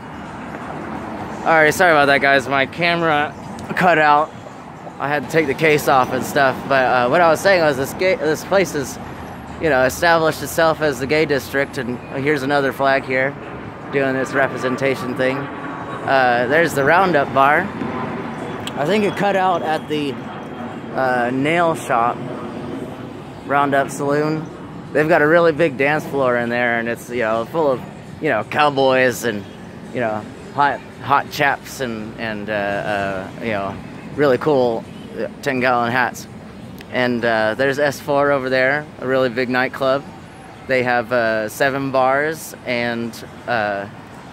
Alright, sorry about that guys. My camera cut out. I had to take the case off and stuff. But uh, what I was saying was this gay, this place is, you know, established itself as the gay district. And here's another flag here doing this representation thing. Uh, there's the Roundup Bar. I think it cut out at the uh, nail shop, Roundup Saloon. They've got a really big dance floor in there, and it's you know full of you know cowboys and you know hot hot chaps and and uh, uh, you know really cool 10 gallon hats. And uh, there's S4 over there, a really big nightclub. They have uh, seven bars and uh,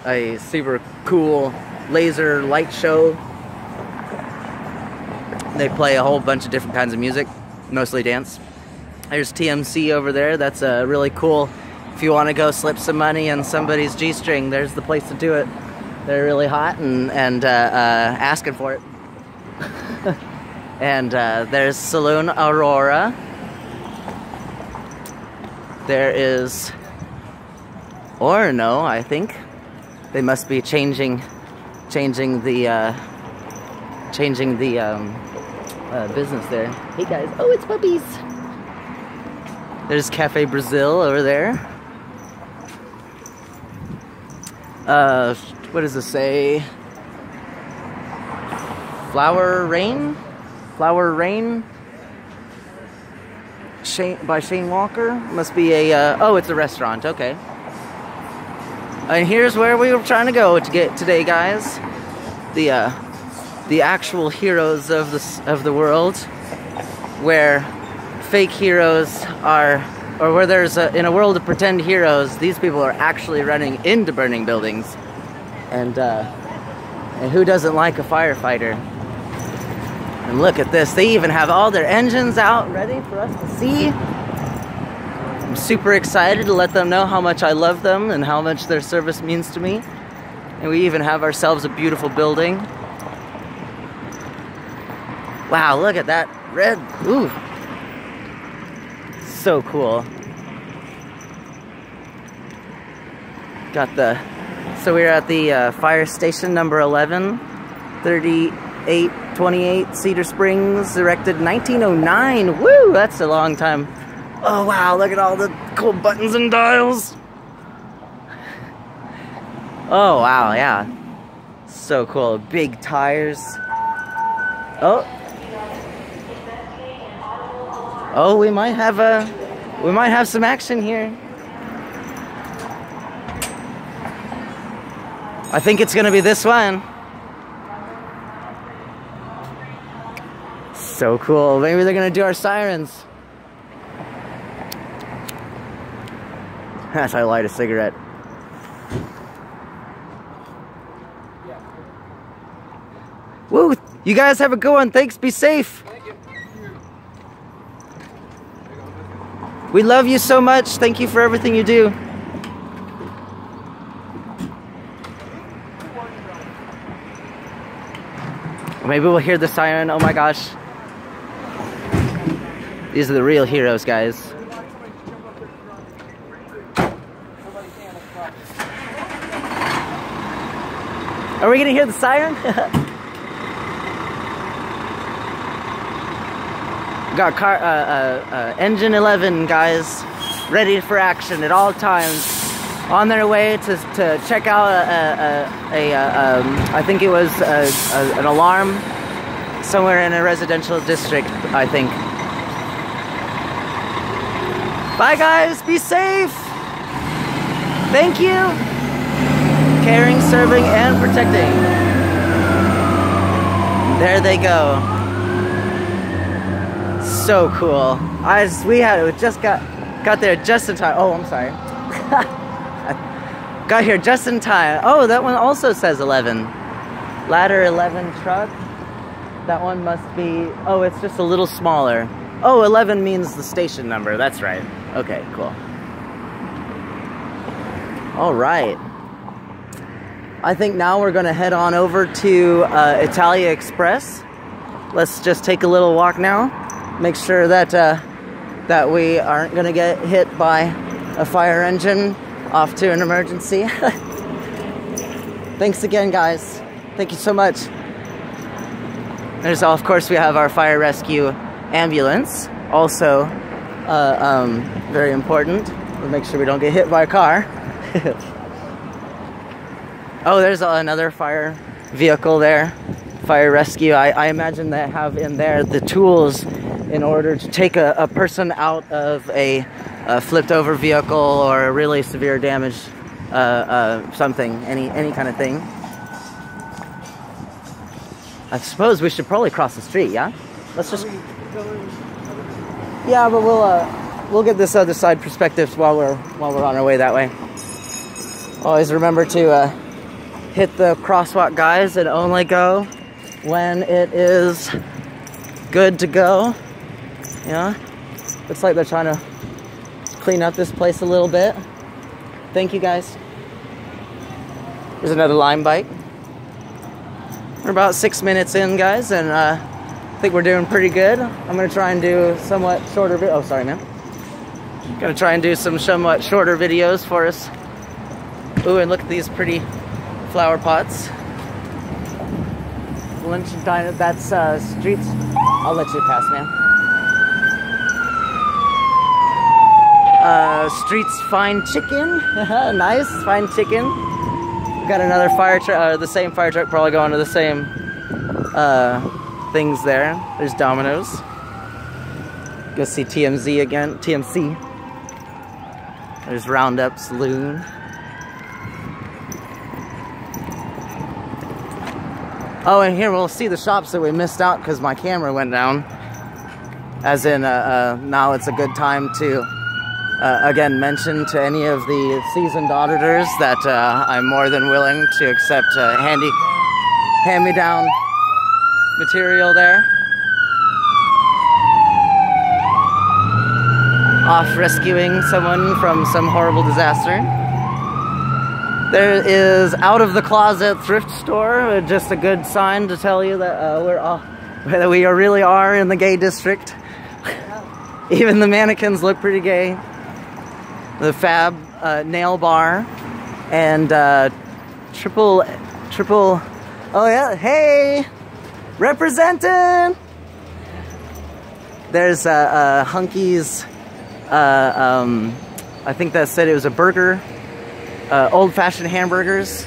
a super cool laser light show. They play a whole bunch of different kinds of music, mostly dance. There's TMC over there. That's a really cool. If you want to go slip some money in somebody's G-string, there's the place to do it. They're really hot and and uh, uh, asking for it. and uh, there's Saloon Aurora. There is Orono, I think. They must be changing changing the uh, changing the um, uh, business there. Hey guys, oh it's puppies. There's Cafe Brazil over there. Uh, what does it say? Flower Rain? Flower Rain? Shane, by Shane Walker? Must be a, uh, oh, it's a restaurant, okay. And here's where we were trying to go to get today, guys. The, uh, the actual heroes of the, of the world, where fake heroes are, or where there's a, in a world of pretend heroes, these people are actually running into burning buildings. And, uh, and who doesn't like a firefighter? And look at this, they even have all their engines out ready for us to see. I'm super excited to let them know how much I love them and how much their service means to me. And we even have ourselves a beautiful building. Wow, look at that red, ooh. So cool. Got the, so we're at the uh, fire station number 11, 3828 Cedar Springs, erected 1909. Woo, that's a long time. Oh wow, look at all the cool buttons and dials. Oh wow, yeah. So cool. Big tires. Oh. Oh, we might have a we might have some action here. I think it's gonna be this one. So cool. Maybe they're gonna do our sirens. As I light a cigarette. Woo! You guys have a good one. Thanks. Be safe. We love you so much. Thank you for everything you do. Maybe we'll hear the siren. Oh my gosh. These are the real heroes, guys. Are we gonna hear the siren? Got car, uh, uh, uh, engine 11 guys ready for action at all times. On their way to, to check out a, a, a, a um, I think it was an alarm somewhere in a residential district, I think. Bye guys, be safe. Thank you. Caring, serving, and protecting. There they go. So cool. I just, we had just got got there just in time. Oh, I'm sorry. got here just in time. Oh, that one also says 11. Ladder 11 truck. That one must be. Oh, it's just a little smaller. Oh, 11 means the station number. That's right. Okay, cool. All right. I think now we're gonna head on over to uh, Italia Express. Let's just take a little walk now. Make sure that uh, that we aren't gonna get hit by a fire engine off to an emergency. Thanks again, guys. Thank you so much. There's, of course, we have our fire rescue ambulance. Also, uh, um, very important. We'll make sure we don't get hit by a car. oh, there's another fire vehicle there. Fire rescue. I, I imagine they have in there the tools in order to take a, a person out of a, a, flipped over vehicle or a really severe damage, uh, uh, something, any, any kind of thing. I suppose we should probably cross the street, yeah? Let's just... Yeah, but we'll, uh, we'll get this other side perspective while we're, while we're on our way that way. Always remember to uh, hit the crosswalk guys and only go when it is good to go. Yeah, looks like they're trying to clean up this place a little bit. Thank you guys. There's another Lime bike. We're about six minutes in, guys, and uh, I think we're doing pretty good. I'm gonna try and do somewhat shorter. oh, sorry, man. Gonna try and do some somewhat shorter videos for us. Ooh, and look at these pretty flower pots. Lunch and diner. That's uh, streets. I'll let you pass, man. Uh, Streets Fine Chicken. nice, fine chicken. Got another fire truck, uh, the same fire truck probably going to the same uh, things there. There's Domino's. Go see TMZ again. TMC. There's Roundup Saloon. Oh, and here we'll see the shops that we missed out because my camera went down. As in, uh, uh, now it's a good time to uh, again mention to any of the seasoned auditors that uh, I'm more than willing to accept uh, handy hand-me-down material there. Off rescuing someone from some horrible disaster. There is out of the closet thrift store, just a good sign to tell you that uh, we're all, that we really are in the gay district. Even the mannequins look pretty gay the Fab uh, nail bar, and uh, triple, triple, oh yeah, hey, representing. There's uh, uh, Hunky's, uh, um, I think that said it was a burger, uh, old-fashioned hamburgers.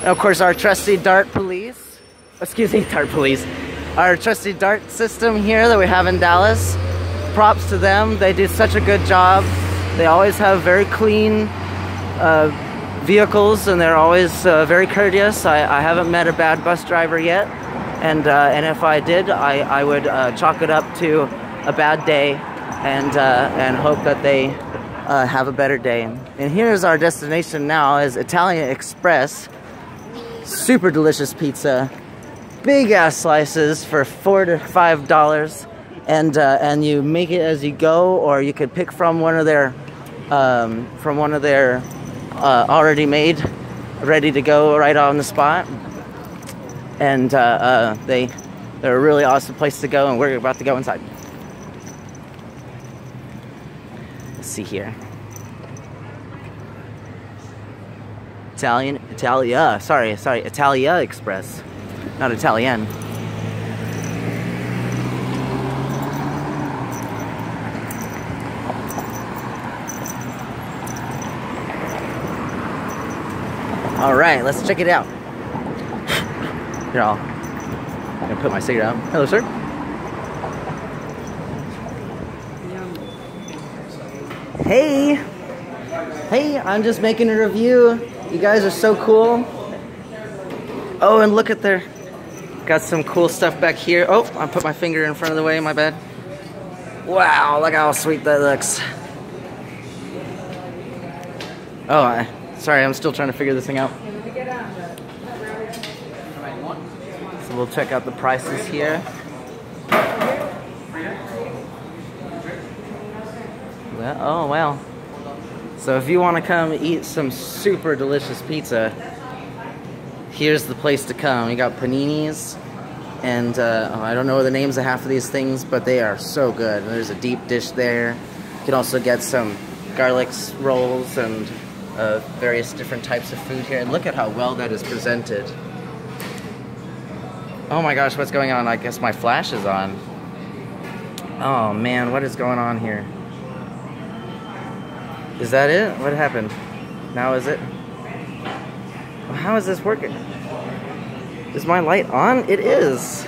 And of course, our trusty Dart Police, excuse me, Dart Police, our trusty Dart system here that we have in Dallas. Props to them, they do such a good job. They always have very clean uh, vehicles and they're always uh, very courteous. I, I, haven't met a bad bus driver yet. And, uh, and if I did, I, I would uh, chalk it up to a bad day and, uh, and hope that they have a better day. And here's our destination now is Italian Express. Super delicious pizza. Big ass slices for four to five dollars and uh, and you make it as you go, or you could pick from one of their um, from one of their uh, already made, ready to go right on the spot. And uh, uh, they they're a really awesome place to go, and we're about to go inside. Let's see here. Italian, Italia, sorry, sorry, Italia Express, not Italian. All right, let's check it out. Here, I'll I'm gonna put my cigarette out. Hello, sir. Hey, hey, I'm just making a review. You guys are so cool. Oh, and look at there. Got some cool stuff back here. Oh, I put my finger in front of the way, my bad. Wow, look how sweet that looks. Oh, I Sorry, I'm still trying to figure this thing out. So we'll check out the prices here. Well, oh, wow. So if you want to come eat some super delicious pizza, here's the place to come. You got paninis, and uh, oh, I don't know the names of half of these things, but they are so good. There's a deep dish there. You can also get some garlic rolls and of various different types of food here. And look at how well that is presented. Oh my gosh, what's going on? I guess my flash is on. Oh man, what is going on here? Is that it? What happened? Now is it? How is this working? Is my light on? It is.